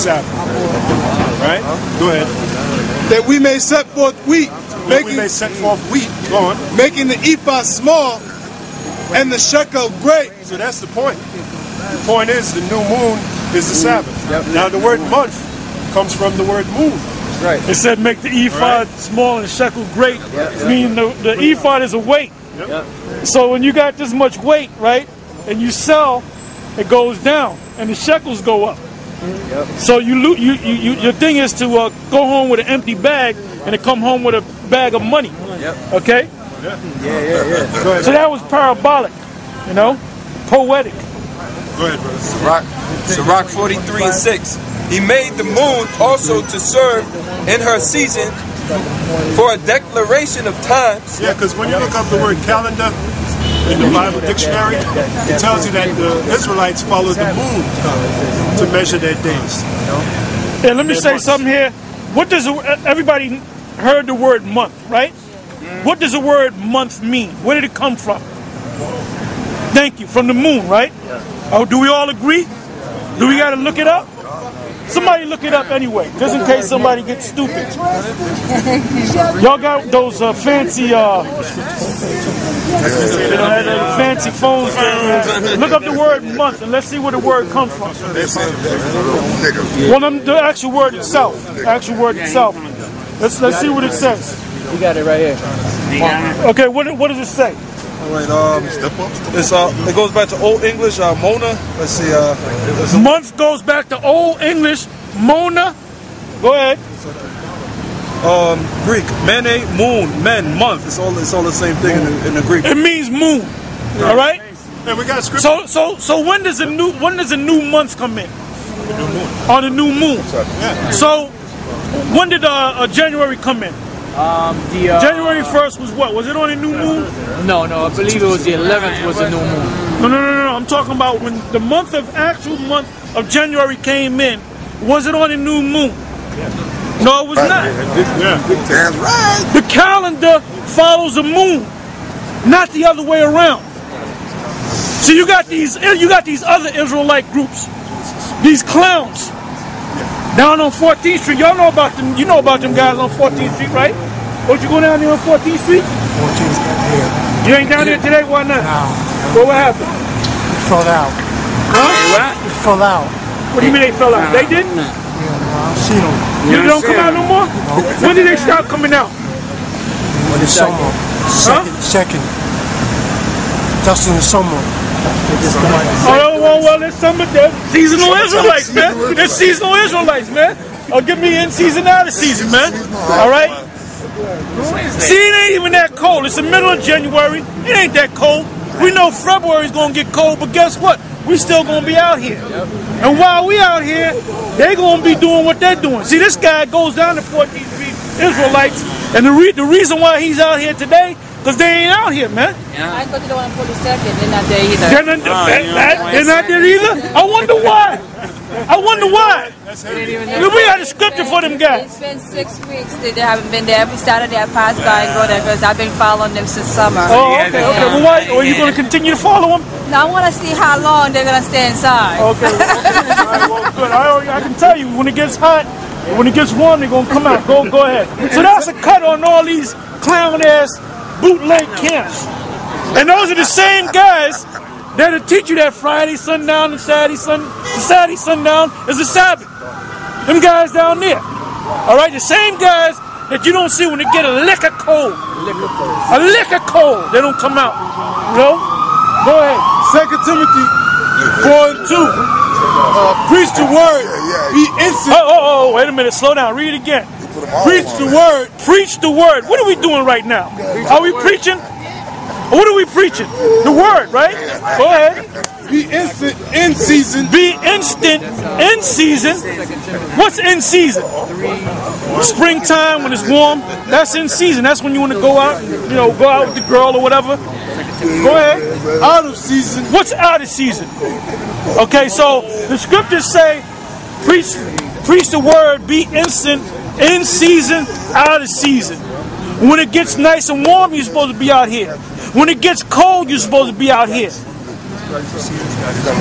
Sabbath. Right? Go ahead. That we may set forth wheat, That making, we may set forth wheat. Go on. making the ephah small and the shekel great. So that's the point. The point is the new moon is the Sabbath. Now the word month comes from the word moon. Right. It said make the ephod small and the shekel great. Meaning the, the ephod is a weight. Yep. So when you got this much weight, right, and you sell, it goes down and the shekels go up. So you, lo- you, you, you your thing is to uh, go home with an empty bag and to come home with a bag of money. Okay. Go ahead. So that was parabolic, you know, poetic. Go ahead, brother. Sirach, Sirach 43 and 6. He made the moon also to serve in her season for a declaration of times. Yeah, because when you look up the word calendar in the Bible dictionary, it tells you that the Israelites followed the moon to measure their days. And let me say months. something here. What does everybody heard the word month, right? What does the word month mean? Where did it come from? Thank you. From the moon, right? Oh, do we all agree? Do we got to look it up? Somebody look it up anyway, just in case somebody gets stupid. Y'all got those uh, fancy, uh, you know, that- that fancy phones. Look up the word month and let's see where the word comes from. Well, the actual word itself. The actual word itself. Let's let's see what it says. You got it right here. Okay, what what does it say? All right, um, it's, uh, it goes back to Old English, uh, Mona. Let's see, uh, Month goes back to Old English. Mona. Go ahead. um, Greek, mene, moon, men, month. It's all, it's all the same thing in the, in the Greek. It means moon. All right. And we got scripture. So so so when does a new when does a new month come in? On the new moon. Yeah. So when did uh, uh, January come in? Um, the uh, January first was what? Was it on a new moon? No, no, I believe it was the 11th was the new moon. No, no, no, no, no. I'm talking about when the month of actual month of January came in. Was it on a new moon? No, it was not. That's right. The calendar follows the moon, not the other way around. So you got these you got these other Israelite groups, these clowns down on 14th Street. Y'all know about them. You know about them guys on 14th Street, right? Don't you go down there on 14th Street? 14th, yeah. You ain't down there today. Why not? Now, Well, what happened? it fell out. Huh? It fell out. What do you mean they fell out? They didn't. Yeah, I see them You don't come out no more? When did they stop coming out? in the summer. Second, second. Just in the summer. Oh, well, well, it's some of them seasonal Israelites, man. It's seasonal Israelites, man. Oh, give me in season, out of season, man. All right? See, it ain't even that cold. It's the middle of January. It ain't that cold. We know February's gonna get cold, but guess what? We still gonna be out here. And while we out here, they gonna be doing what they're doing. See, this guy goes down to 14th Street Israelites, and the, re- the reason why he's out here today, because they ain't out here, man. I go to the one on 42nd. They're not there either. They're not, that- that- they're not there either. I wonder why. I wonder why. Look, we got a scripture for them guys. It's been six weeks that they haven't been there. Every Saturday I pass by and go there because I've been following them since summer. Oh, okay, okay. Well, why? Are you going to continue to follow them? Now I want to see how long they're going to stay inside. Okay. okay. All right, well, good. I, I can tell you when it gets hot, when it gets warm, they're going to come out. Go, go ahead. So that's a cut on all these clown ass bootleg camps. And those are the same guys that'll teach you that Friday sundown and Saturday sun, Saturday sundown is a Sabbath. Them guys down there. All right, the same guys that you don't see when they get a lick of cold. A lick of cold, they don't come out. You know? Go ahead. Second Timothy 4 and 2. Uh, preach the word. Be instant. Oh, oh, oh, wait a minute. Slow down. Read it again. Preach the word. Preach the word. What are we doing right now? Are we preaching? What are we preaching? The word, right? Go ahead. Be instant in season. Be instant in season. What's in season? Springtime when it's warm. That's in season. That's when you want to go out, you know, go out with the girl or whatever. Go ahead. Out of season. What's out of season? Okay, so the scriptures say, preach, preach the word, be instant, in season, out of season. When it gets nice and warm, you're supposed to be out here. When it gets cold, you're supposed to be out here.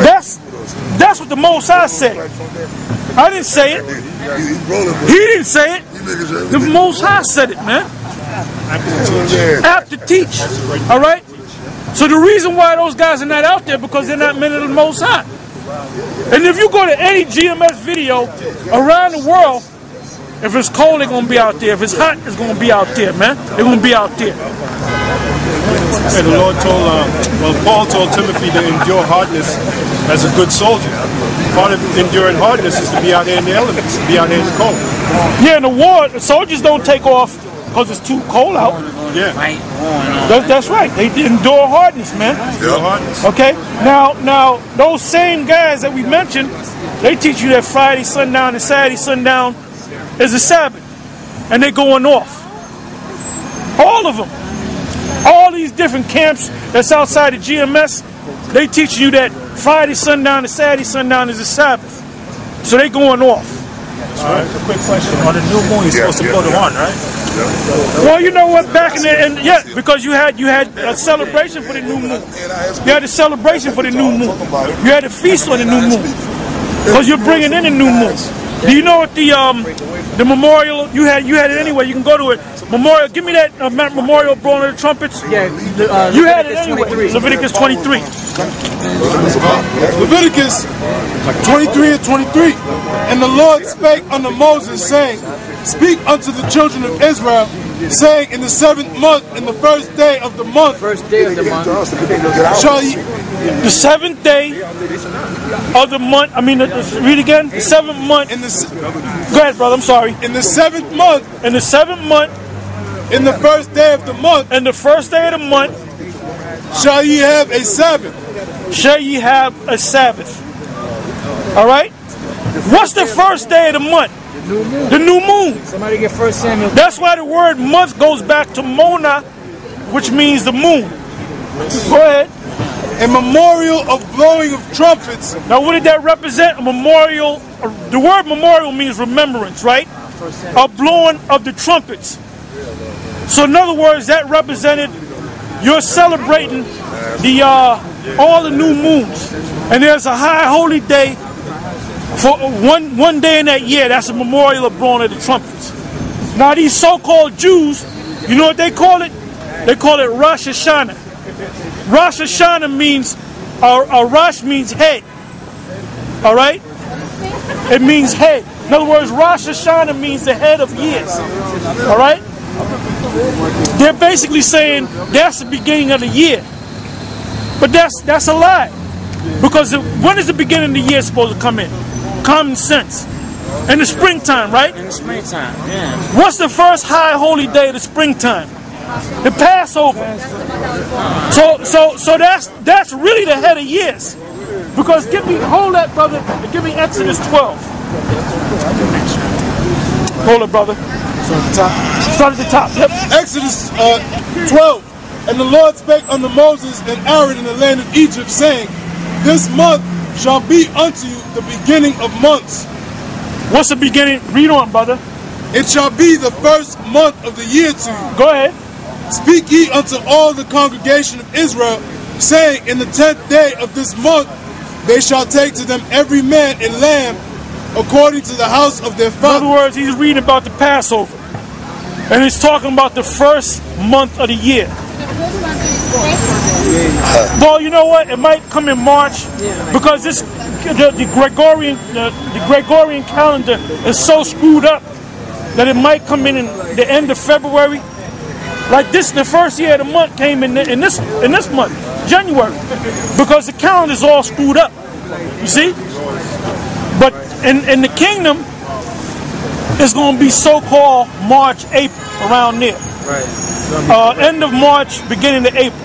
That's that's what the Most High said. I didn't say it. He didn't say it. The Most High said it, man. To teach. All right. So the reason why those guys are not out there because they're not men of the Most High. And if you go to any GMS video around the world, if it's cold, they're gonna be out there. If it's hot, it's gonna be out there, man. They're gonna be out there. And the Lord told, uh, well, Paul told Timothy to endure hardness as a good soldier. Part of enduring hardness is to be out there in the elements, to be out there in the cold. Yeah, in the war, the soldiers don't take off because it's too cold out. Yeah. That, that's right. They endure hardness, man. Endure hardness. Okay. Now, now those same guys that we mentioned, they teach you that Friday sundown and Saturday sundown is a Sabbath, and they're going off. All of them. All these different camps that's outside of GMS, they teach you that Friday sundown and Saturday sundown is the Sabbath. So they going off. Alright, a quick question. On the new moon, you're supposed to blow the horn, right? Well, you know what? Back in the and yeah, because you had you had a celebration for the new moon. You had a celebration for the new moon. You had a feast on the new moon because you're bringing in the new moon. Do you know what the um the memorial you had? You had it anyway. You can go to it. Memorial. Give me that uh, me- memorial blowing of the trumpets. Yeah, uh, You had it anyway. 23. Leviticus 23. Leviticus 23 and 23. And the Lord spake unto Moses, saying, Speak unto the children of Israel, saying, In the seventh month, in the first day of the month, First day of the month. shall ye The seventh day of the month. I mean, uh, uh, read again. The seventh month. in the Go ahead, brother. I'm sorry. in the seventh month, In the seventh month, in the first day of the month, In the first day of the month, shall ye have a Sabbath. shall ye have a Sabbath. All right? What's the first day of the month? The new moon. Somebody get First Samuel. That's why the word month goes back to Mona, which means the moon. Go ahead. A memorial of blowing of trumpets Now, what did that represent? A memorial. The word memorial means remembrance, right? A blowing of the trumpets. So, in other words, that represented you're celebrating the uh, all the new moons, and there's a high holy day for one one day in that year. That's a memorial of blowing of the trumpets. Now, these so-called Jews, you know what they call it? They call it Rosh Hashanah. Rosh Hashanah means, uh, uh, Rosh means head. All right? It means head. In other words, Rosh Hashanah means the head of years. All right? They're basically saying that's the beginning of the year. But that's that's a lie. Because when is the beginning of the year supposed to come in? Common sense. In the springtime, right? In the springtime, yeah. What's the first high holy day of the springtime? The Passover. So so so that's that's really the head of years. Because give me hold that brother and give me Exodus 12. Hold it, brother. Start at the top. Yep. Exodus uh, 12. And the Lord spake unto Moses and Aaron in the land of Egypt, saying, This month shall be unto you the beginning of months. What's the beginning? Read on, brother. It shall be the first month of the year to you. Go ahead. Speak ye unto all the congregation of Israel, saying, In the tenth day of this month they shall take to them every man a lamb according to the house of their In other words, he's reading about the Passover. And he's talking about the first month of the year. Well, you know what? It might come in March because this the, the Gregorian the, the Gregorian calendar is so screwed up that it might come in in the end of February. Like this, the first year of the month came in, in this in this month, January, because the calendar's all screwed up. You see? But in, in the kingdom, it's going to be so-called March, April, around there. Uh, end of March, beginning of April.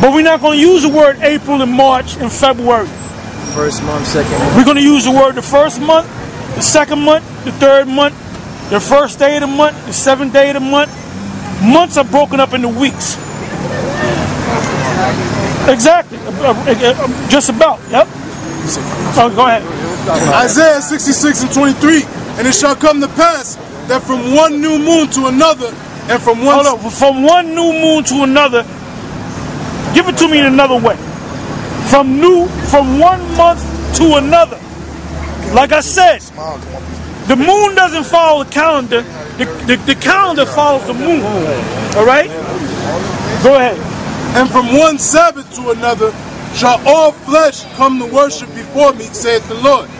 But we're not going to use the word April and March and February. First month, second month. We're going to use the word the first month, the second month, the third month, the first day of the month, the seventh day of the month. Months are broken up into weeks. Exactly. Uh, uh, uh, Just about. Yep. Oh, go ahead. Isaiah 66 and 23. And it shall come to pass that from one new moon to another, and from one Hold on. From one new moon to another, give it to me in another way. From new, from one month to another. Like I said, the moon doesn't follow the calendar. The, the, the calendar follows the moon. All right? Go ahead. And from one Sabbath to another shall all flesh come to worship before me, saith the Lord.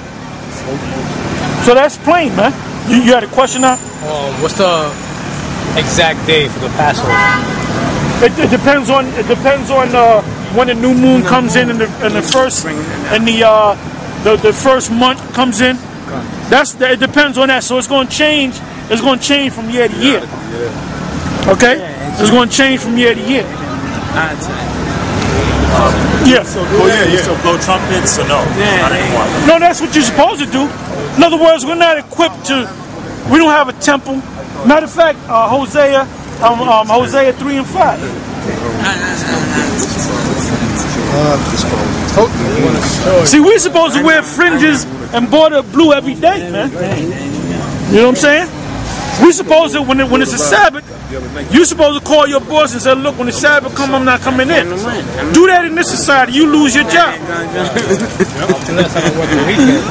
So that's plain, man. You, you had a question now? Um, what's the exact day for the Passover? It, it depends on it depends on uh, when the new moon comes in in the in the first and the uh, the the first month comes in. That's it depends on that. So it's going to change. It's going to change from year to year. Okay, it's going to change from year to year. Yeah. Oh yeah, yeah. So blow trumpets or no? Not anymore. No, that's what you're supposed to do. In other words, we're not equipped to. We don't have a temple. Matter of fact, uh, Hosea, um, um, Hosea three and five. See, we're supposed to wear fringes and border blue every day, man. You know what I'm saying? We supposed to when it, when it's a Sabbath, you supposed to call your boss and say, "Look, when the Sabbath come, I'm not coming in." Do that in this society, you lose your job. But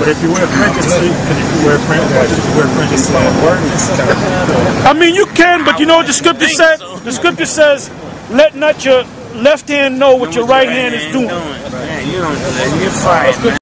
if you wear fringes, if you wear fringes, if you wear fringes to that I mean, you can, but you know what the scripture says? The scripture says, "Let not your left hand know what your right hand is doing." Man, you don't do that. You're fired, man.